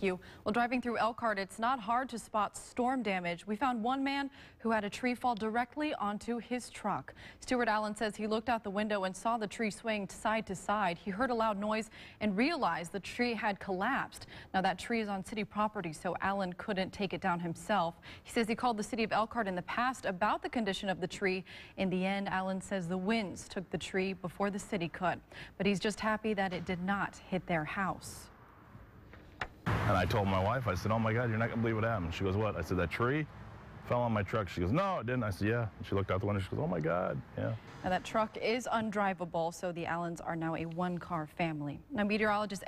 Thank you. Well, driving through Elkhart, it's not hard to spot storm damage. We found one man who had a tree fall directly onto his truck. Stewart Allen says he looked out the window and saw the tree swaying side to side. He heard a loud noise and realized the tree had collapsed. Now, that tree is on city property, so Allen couldn't take it down himself. He says he called the city of Elkhart in the past about the condition of the tree. In the end, Allen says the winds took the tree before the city could. But he's just happy that it did not hit their house. And I told my wife, I said, oh my God, you're not gonna believe what happened. She goes, what? I said, that tree fell on my truck. She goes, no, it didn't. I said, yeah. And she looked out the window. She goes, oh my God, yeah. Now, that truck is undrivable, so the Allens are now a one-car family. Now, meteorologist